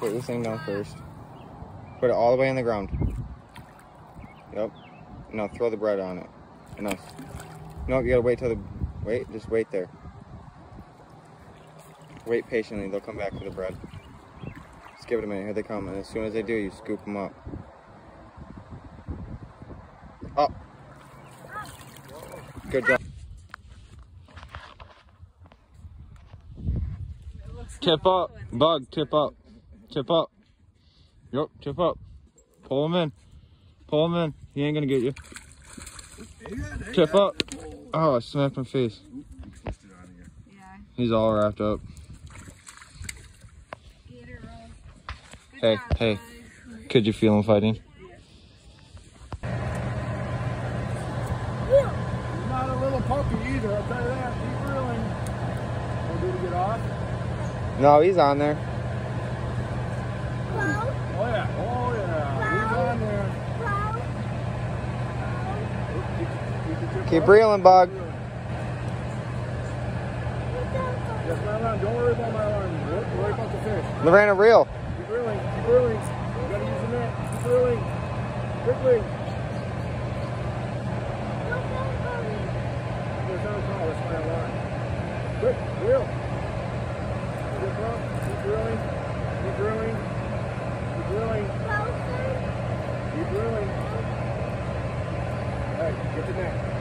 Put this thing down first. Put it all the way on the ground. Yep. Now throw the bread on it. No. No, you gotta wait till the. Wait, just wait there. Wait patiently, they'll come back for the bread. Just give it a minute, here they come. And as soon as they do, you scoop them up. Up. Good job. Tip up, bug, tip up, tip up. Yep, tip up. Pull him in, pull him in. He ain't gonna get you. Tip up. Oh, I smacked my face. Yeah. He's all wrapped up. Get her off. Good Hey, job, hey. guys. Could you feel him fighting? He's not a little puppy either, I'll tell you that. Keep reeling. Oh, did he get off? No, he's on there. Oh yeah, oh yeah. He's on there. Keep reeling, bug. Don't worry about my alarm. Don't worry about the fish. Lorena, reel. Keep reeling, keep reeling. You gotta use the net. Keep reeling. Quickly. There's no call, that's my alarm. Quick, reel. Keep reeling. Keep reeling. Keep reeling. Alright, get the net.